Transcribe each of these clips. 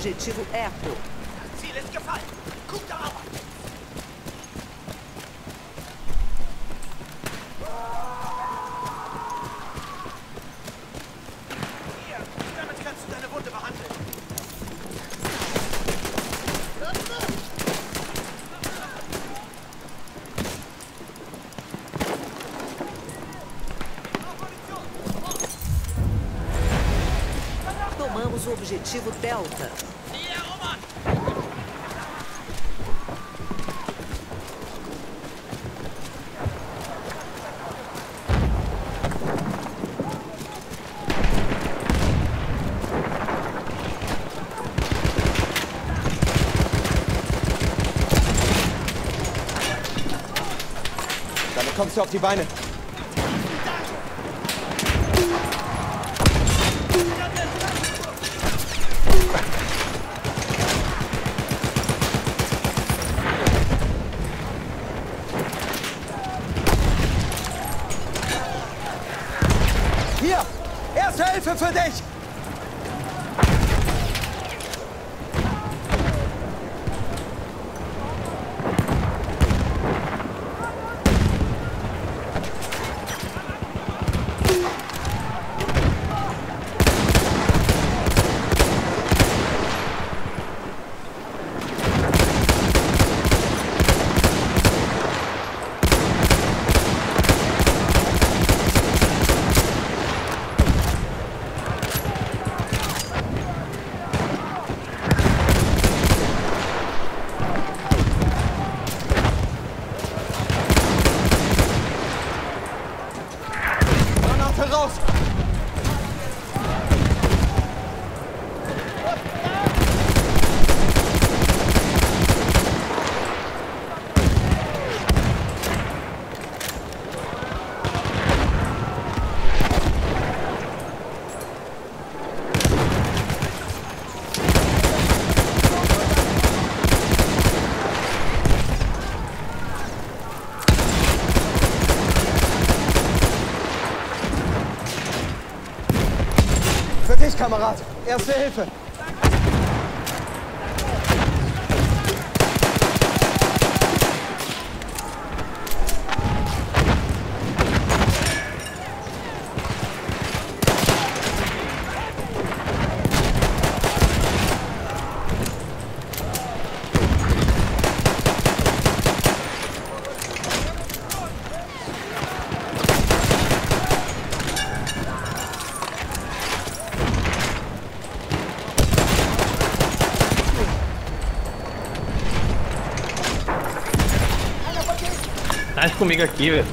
objetivo Echo. Ziel ist gefallen. Gute Arbeit. Kommst du auf die Beine. É er Hilfe! Comigo aqui, velho.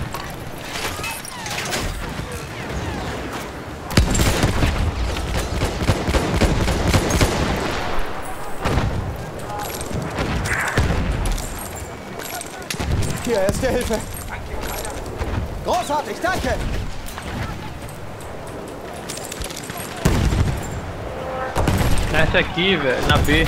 Hier, erste Hilfe. Großartig, danke. Essa aqui, velho, na B.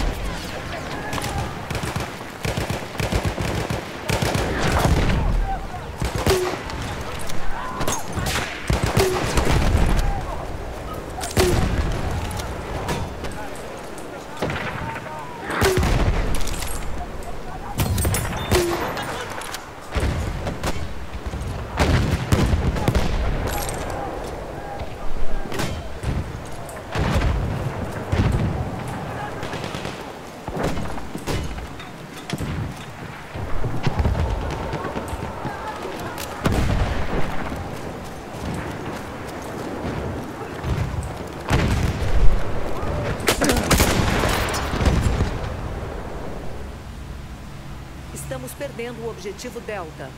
Estamos perdendo o objetivo Delta.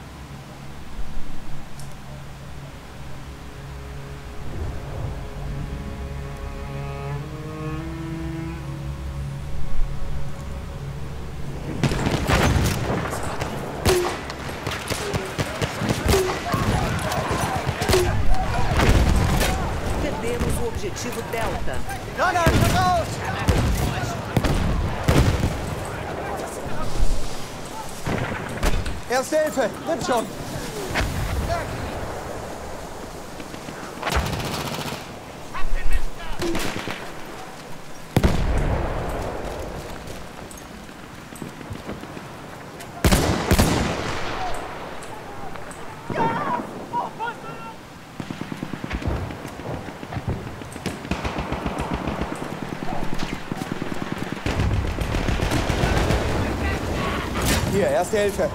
jetzt schon. Hier, erste Hilfe.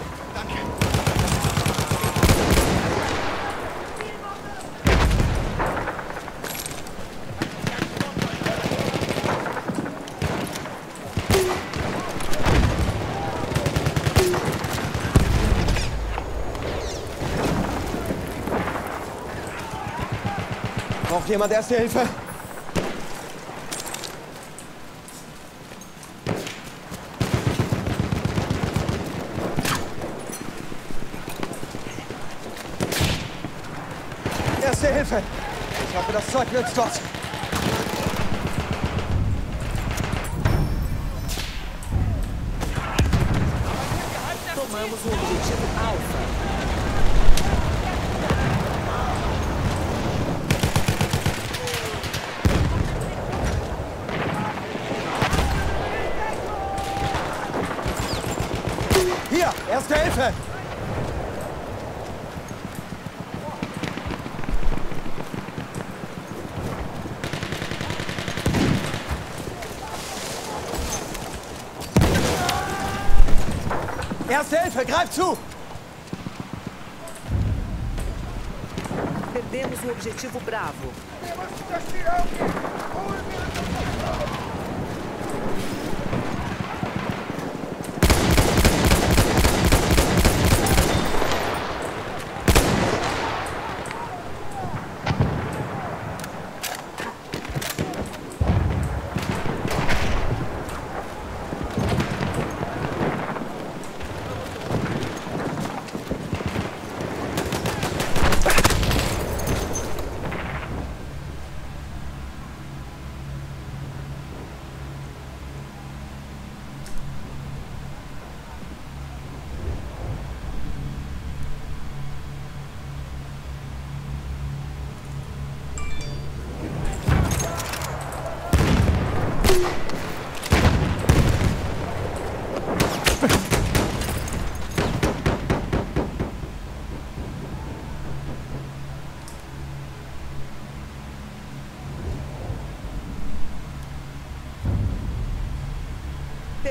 Braucht jemand Erste Hilfe? Erste Hilfe! Ich hoffe, das Zeug nützt was. Hier, Erste Hilfe! Erste Hilfe, greif zu! Perdemos o objetivo Bravo.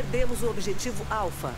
Perdemos o objetivo Alfa.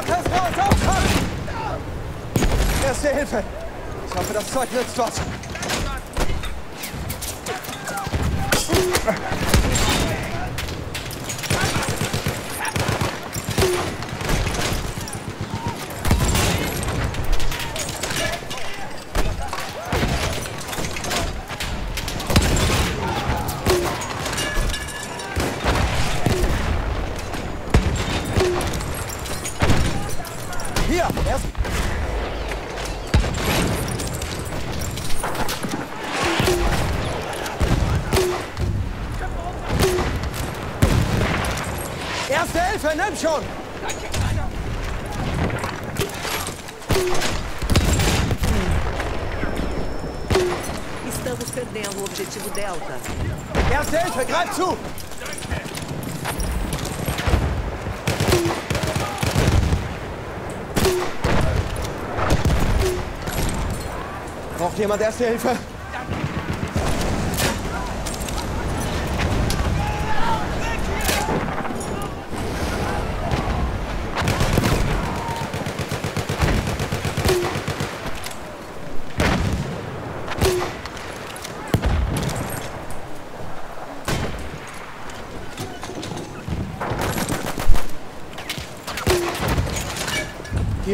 Ist raus, aufpassen! Erste Hilfe! Ich hoffe, das Zeug nützt was. Hilfe, nimm schon! Estamos perdendo o objetivo Delta. Erste Hilfe, greif zu! Braucht jemand Erste Hilfe?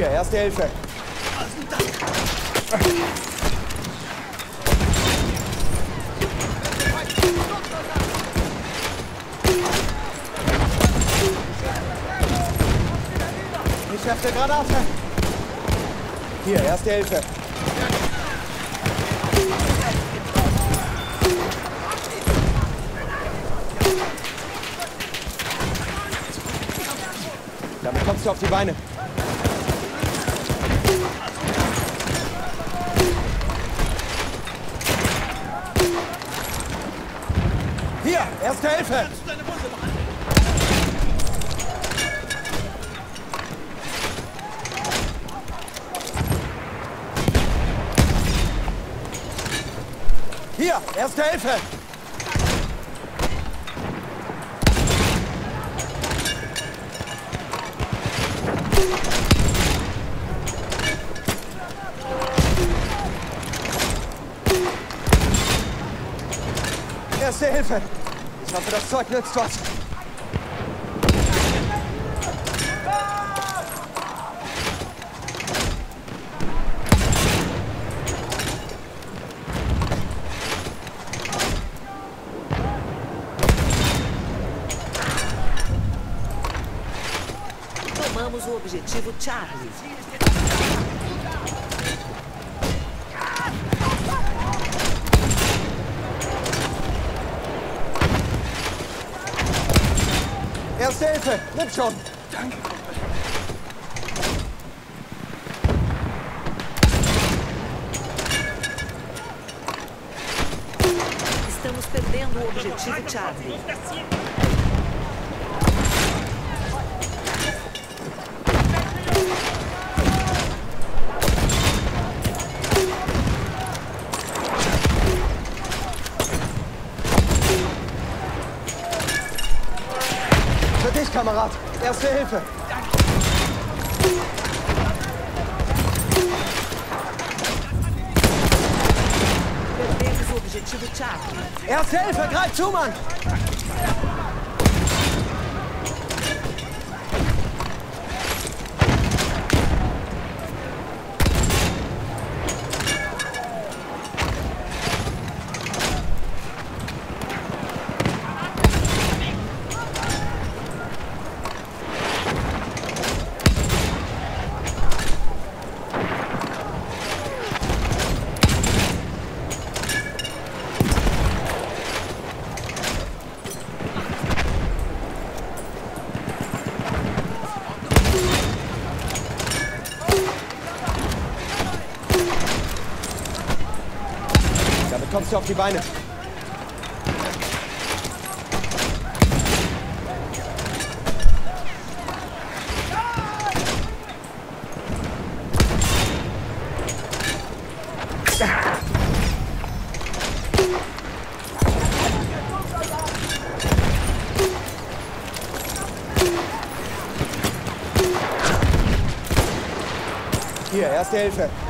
Erste Hilfe. Ich werfe Granate. Hier, erste Hilfe. Damit kommst du auf die Beine. Erste Hilfe. Erste Hilfe. Ich hoffe, das Zeug nützt was. Objetivo Charlie. Erste Hilfe. Nimm schon. Estamos perdendo o objetivo Charlie. Kamerad. Erste Hilfe. Erste Hilfe. Greif zu, Mann. Damit kommst du auf die Beine. Hier, erste Hilfe.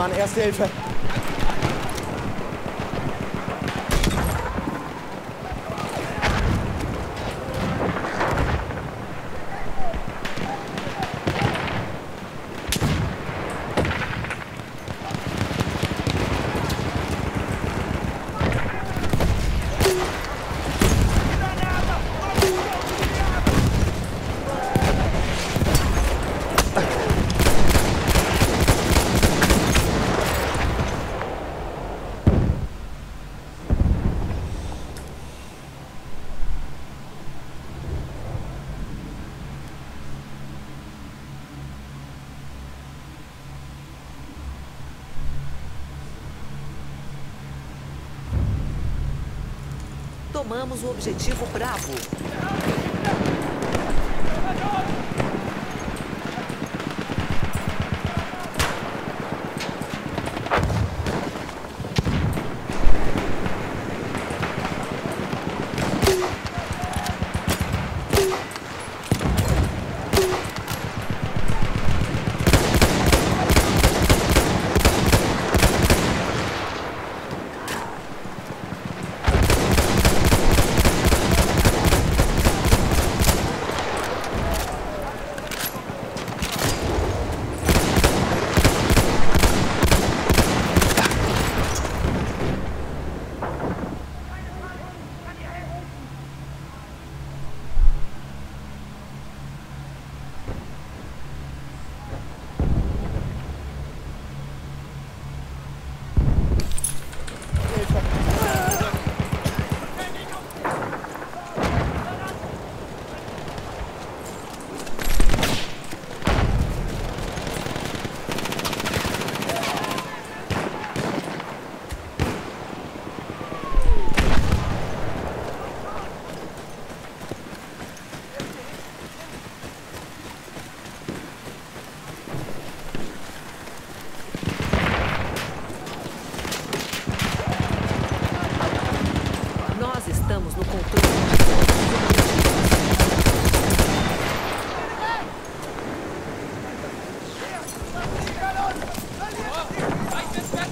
Mann, erste Hilfe. Tomamos o objetivo Bravo.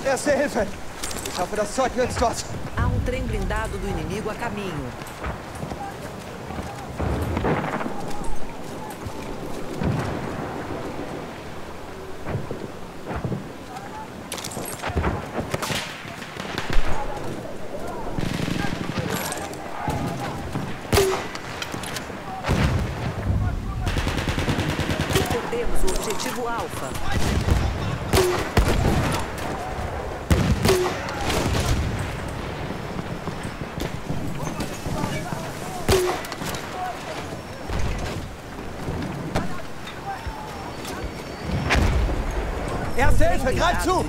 Erste Hilfe! Ich hoffe, das Zeug nützt was. Há um trem blindado do inimigo a caminho. Helfer, greif zu!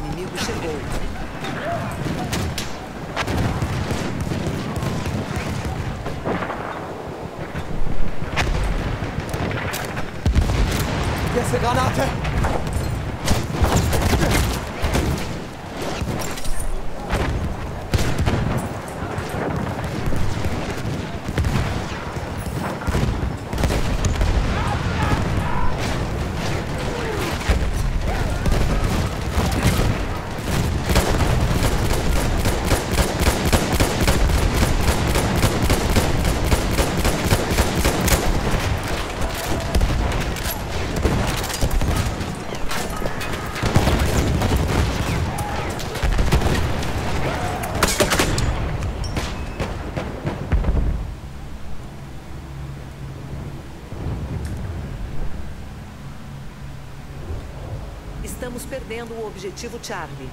Civu Charlie,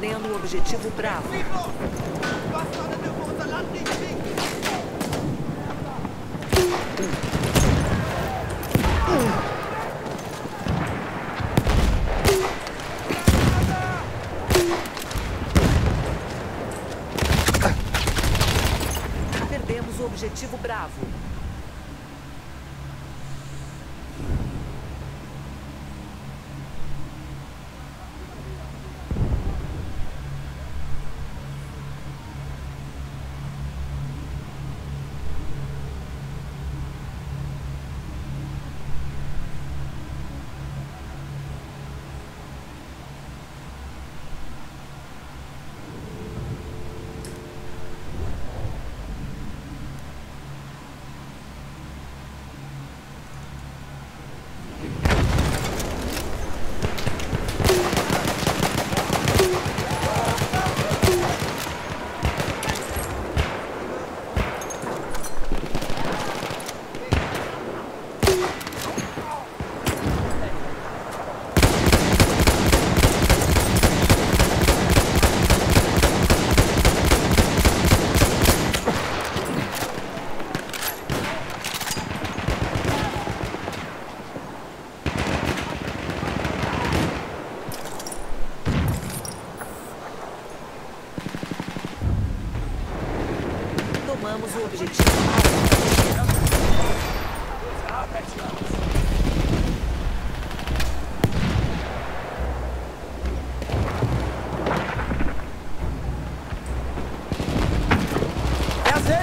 Perdendo o objetivo Bravo. Perdemos o objetivo Bravo.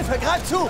Hilfe, greif zu!